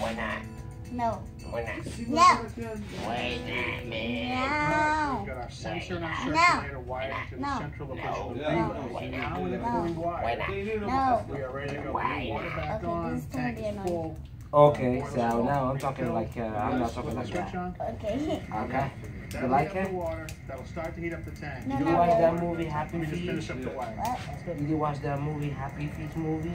Why not? No. Why not? No. Why not, man? No. We've got our sensor and our No. circulator wired to the No. central No. location of the No. vehicle. Why So not? now with it No. fully Why wired, not? No. we are ready to go. Why We need water not? back Okay, on, this is gonna tank be is annoying. full. Okay, so now I'm talking like uh, I'm not talking like that. Okay. Okay. That'll like it? water. That'll start to heat up the tank. No, Did you no, watch no. that movie Happy Let just Feet? finish up the wire. Did you watch that movie Happy Feet movie?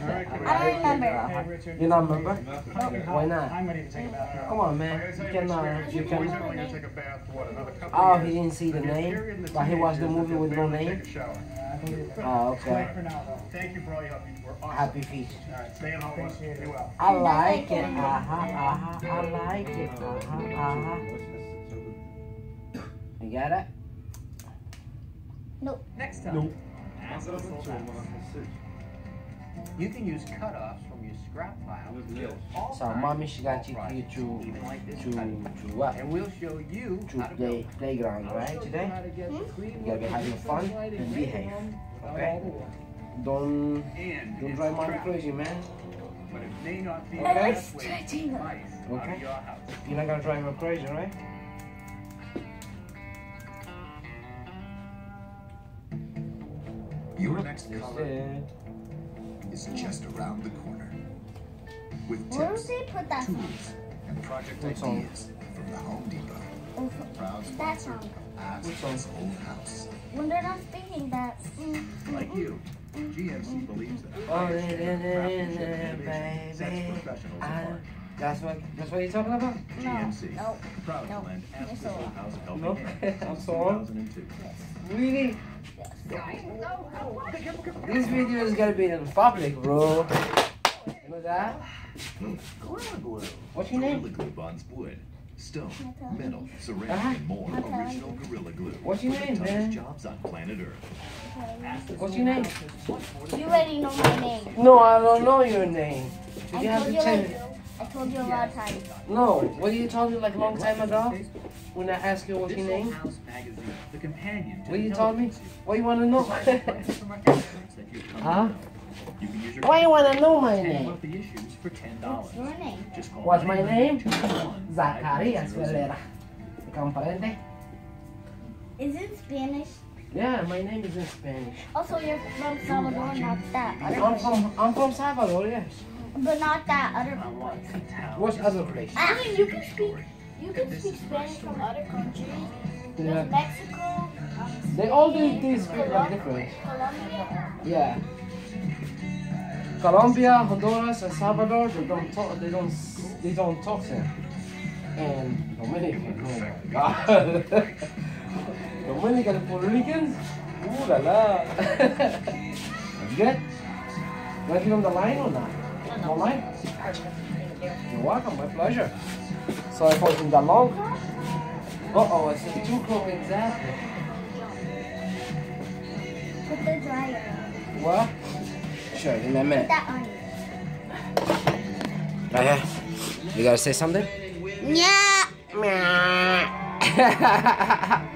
All right, I don't remember. Hey, Richard. You not remember? Why not? I'm ready to take a bath. Come on, man. You you, can uh, you Rich, can. are only gonna take a bath for what, another couple Oh, he didn't see the name, period in the but he watched the movie with no name. Take a shower. Oh, okay. Thank you for all your help. We're awesome. Happy Feet. All right, stay in home. Be well. I like it. Uh huh. Uh huh. I like it. Uh huh. Uh huh. You got it? Nope. Next time. You can use cutoffs from your scrap pile to kill all So kinds mommy she got small you prizes, to like to to what? And we'll show you To how to play build. playground, I'll right? show you Today? how to Hmm? You gotta be having fun and behave. Okay? Don't And don't drive mommy crazy, man. but it may not be Okay. the best way to keep Stretching. Okay. of your house. You're not gonna drive her crazy, right? Your next That's color it. Is just around the corner. With Where tips, they put that song? tools, and project What song? ideas from the Home Depot. Oh, Proud That sponsor of What Old House. When they're not speaking that. Mm, mm, Like mm. you, GMC believes that Oh, highest yeah, yeah, yeah, innovation sets baby. professionals I- apart. That's what that's what you're talking about? No. GMC, No. proud No. to lend Yes, Aspen's sir. Old House helping hand I'm sorry. 2002. Really? Yes. This video is gonna be in public, bro. You know that? What's your name? Gorilla Glue bonds wood, stone, metal, ceramic, Uh-huh. and more original Gorilla Glue. What's your name, man? jobs on planet Earth. What's your name? You already know my name. No, I don't know your name. Did I you have told to you change? Like I told you a lot of times. No. What did you tell me like a long time ago? When I asked you what's your name? House magazine, the companion to What the you told me? television What you wanna know? series. Prizes from our experts that you've come to Huh? You can use your Why you wanna know my name? up the issues for ten dollars. What's your name? Just call What's my name? 1-800-221-5500. Zacarias Ferreira. Comprende? Is it Spanish? Yeah, my name is in Spanish. Also, you're from Salvador, not that I'm from I'm from Salvador, yes. But not that other place. What's other place? I mean, you can speak. You can speak Spanish from other countries. Yeah. Mexico. Um, They all do these speak like different. Colombia. Yeah. Colombia, Honduras, and Salvador, they don't talk. They don't. They don't talk them. And Dominican, oh my God. Dominican and Puerto Ricans. Ooh la la. Good. To give them the line or not? No line. You're welcome. My pleasure. Sorry for taking that long. Uh oh, I see two cook exactly. Put the dryer. What? Sure, give me a Put minute. that on. Right here. You gotta say something? Yeah.